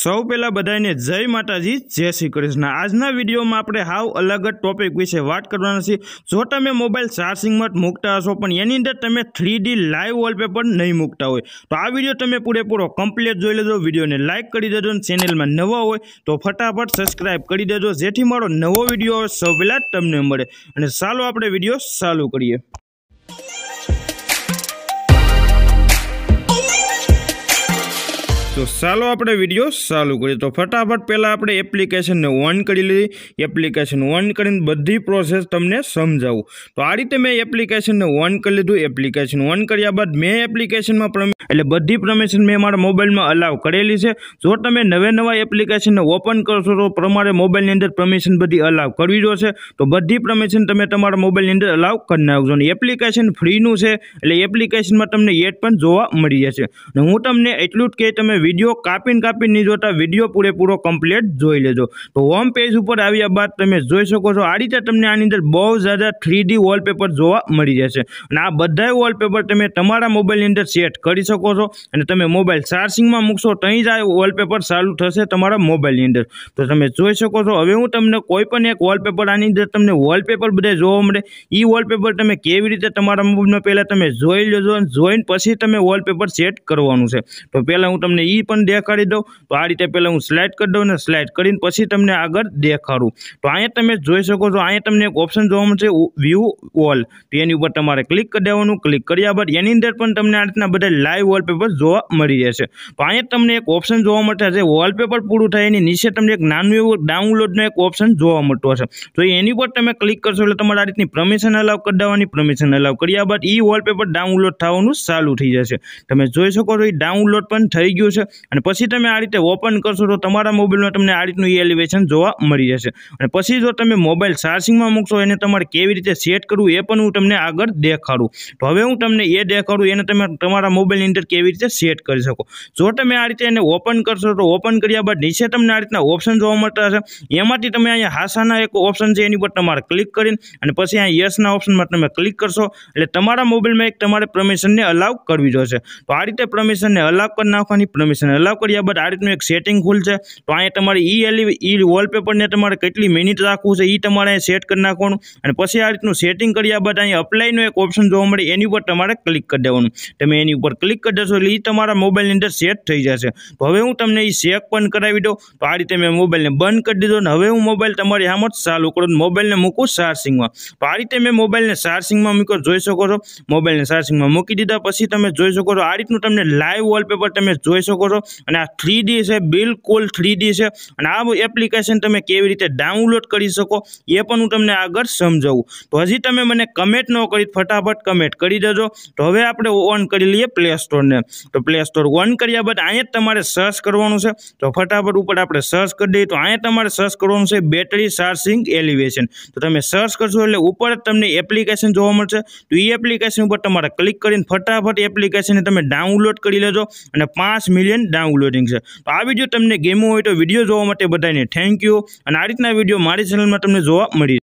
સૌ પહેલા બધાયને જય માતાજી જય શ્રી કૃષ્ણ આજના વિડિયોમાં આપણે હાઉ અલગ જ ટોપિક વિશે વાત કરવાની છે જો તમે મોબાઈલ ચાર્જિંગમાંટ મુકતા હસો પણ એની અંદર તમે 3D લાઈવ વોલપેપર નહીં મુકતા હોય તો આ વિડિયો તમે પૂરે પૂરો કમ્પ્લીટ જોઈ લેજો વિડિયોને લાઈક કરી દેજો અને ચેનલ માં નવો હોય તો ફટાફટ સબસ્ક્રાઇબ કરી દેજો જેથી મારો નવો વિડિયો સભેલા તમને મળે અને ચાલો આપણે વિડિયો ચાલુ કરીએ તો ચાલું આપણે વિડિયો ચાલુ કરીએ તો ફટાફટ પહેલા આપણે એપ્લિકેશનને ઓન કરી લીધી એપ્લિકેશન ઓન કરીને બધી પ્રોસેસ તમને સમજાવું તો આ રીતે મે એપ્લિકેશનને ઓન કરી લીધું એપ્લિકેશન ઓન કર્યા બાદ મે એપ્લિકેશનમાં પ્ર એલે બધી પરમિશન મે મારા મોબાઈલ માં અલાવ કરેલી છે જો તમે નવે નવા એપ્લિકેશન ઓપન કરશો તો પ્રમાણે મોબાઈલ ની અંદર પરમિશન બધી અલાવ કરવી જો છે તો બધી પરમિશન તમે તમારા મોબાઈલ ની અંદર અલાવ કરના જો અને એપ્લિકેશન ફ્રી નું છે એટલે એપ્લિકેશન માં તમને યેટ પણ જોવા મળી જશે અને હું તમને એટલું જ કહી તમે વિડિયો કાપીન કાપીન ન જોતા વિડિયો પૂરે પૂરો કમ્પ્લીટ જોઈ લેજો તો હોમ પેજ ઉપર આવ્યા બાદ તમે જોઈ શકો છો આડીતા તમને આની અંદર બહુ જ વધારે 3D વોલ ペ પર જોવા મળી જશે અને આ બધા વોલ ペ પર તમે તમારા મોબાઈલ ની અંદર સેટ કરી શકો શકો છો અને તમે મોબાઈલ ચાર્જિંગમાં મૂકશો ત્યાં જ આ વોલપેપર ચાલુ થશે તમારા મોબાઈલની અંદર તો તમે જોઈ શકો છો હવે હું તમને કોઈ પણ એક વોલપેપર આની અંદર તમને વોલપેપર બધે જોવા મળે એ વોલપેપર તમે કેવી રીતે તમારા મોબાઈલમાં પહેલાં તમે જોઈ લેજો અને જોઈને પછી તમે વોલપેપર સેટ કરવાનું છે તો પહેલાં હું તમને એ પણ દેખાડી દઉં તો આ રીતે પહેલાં હું સ્લાઇડ કરી દઉં અને સ્લાઇડ કરીને પછી તમને આગળ દેખાડું તો અહીંયા તમે જોઈ શકો છો અહીંયા તમને એક ઓપ્શન જોવા મળશે વ્યૂ ઓલ તો એની ઉપર તમારે ક્લિક કરી દેવાનું ક્લિક કર્યા બાદ એની અંદર પણ તમને આ રીતના બધા લાઈવ વોલપેપર જોવા મળી જશે તો અહીંયા તમને એક ઓપ્શન જોવા મળતા હશે વોલપેપર પૂરું થાય એની નીચે તમને એક નાનું એવું ડાઉનલોડનો એક ઓપ્શન જોવા મળતો હશે તો એની પર તમે ક્લિક કરશો એટલે તમારે આ રીતની પ્રમિશન અલાવ કરી દેવાની પ્રમિશન અલાવ કર્યા બાદ એ વોલપેપર ડાઉનલોડ થવાનું ચાલુ થઈ જશે તમે જોઈ શકો છો એ ડાઉનલોડ પણ થઈ ગયું છે અને પછી તમે આ રીતે ઓપન કરશો તો તમારા મોબાઈલમાં તમને આ રીતનું એ એલિવેશન જોવા મળી જશે અને પછી જો તમે મોબાઈલ ચાર્જિંગમાં મૂકશો એને તમારે કેવી રીતે સેટ કરવું એ પણ હું તમને આગળ દેખાડું તો હવે હું તમને એ દેખાડું એને તમે તમારા મોબાઈલની કેવી રીતે સેટ કરી શકો જો તમે આ રીતે એને ઓપન કરશો તો ઓપન કર્યા બાદ નીચે તમને આ રીતે ઓપ્શન જોવા મળતા છે એમાંથી તમે અહીં હાસાના એક ઓપ્શન છે એની ઉપર તમારે ક્લિક કરીને અને પછી યસ ના ઓપ્શન પર તમે ક્લિક કરશો એટલે તમારા મોબાઈલ માં એક તમારે પરમિશન ને અલાવ કરવી જોશે તો આ રીતે પરમિશન ને અલાવ કરવાની પરમિશન અલાવ કર્યા બાદ આ રીતે એક સેટિંગ ખુલે છે તો અહીં તમારે ઈ એલ ઈ ઈ વોલ ペ પર ને તમારે કેટલી મિનિટ રાખવું છે એ તમારે સેટ કરી નાખવાનું અને પછી આ રીતે સેટિંગ કર્યા બાદ અહીં અપલાઈનો એક ઓપ્શન જોવા મળે એની ઉપર તમારે ક્લિક કરી દેવાનું તમે એની ઉપર ક્લિક અઢારસો એટલે એ તમારા મોબાઈલની અંદર સેટ થઈ જશે હવે હું તમને એ ચેક પણ કરાવી દઉં તો આ રીતે મેં મોબાઈલને બંધ કરી દીધો અને હવે હું મોબાઈલ તમારી આમ જ ચાલુ કરું મોબાઈલને મૂકું ચાર્જિંગમાં તો આ રીતે મેં મોબાઈલને ચાર્જિંગમાં મૂક્યો જોઈ શકો છો મોબાઈલને ચાર્જિંગમાં મૂકી દીધા પછી તમે જોઈ શકો છો આ રીતનું તમને લાઈવ વોલપેપર તમે જોઈ શકો છો અને આ થ્રી છે બિલકુલ થ્રી છે અને આ એપ્લિકેશન તમે કેવી રીતે ડાઉનલોડ કરી શકો એ પણ હું તમને આગળ સમજાવું તો હજી તમે મને કમેન્ટ ન કરી ફટાફટ કમેન્ટ કરી દેજો તો હવે આપણે ઓન કરી લઈએ પ્લે સ્ટોર તો પ્લે સ્ટોર ઓન કર્યા બટ આયે તમારે સર્ચ કરવાનું છે તો फटाफट ઉપર આપણે સર્ચ કરી દે તો આયે તમારે સર્ચ કરવાનું છે બેટરી સાર્સિંગ એલિવેશન તો તમે સર્ચ કરજો એટલે ઉપર તમને એપ્લિકેશન જોવા મળશે તો ઈ એપ્લિકેશન ઉપર તમારે ક્લિક કરીને फटाफट એપ્લિકેશન તમે ડાઉનલોડ કરી લેજો અને 5 મિલિયન ડાઉનલોડિંગ છે તો આ વિડિયો તમને ગમ્યો હોય તો વિડિયો જોવા માટે બધાઈને થેન્ક્યુ અને આ રીતના વિડિયો મારી ચેનલ માં તમને જોવા મળી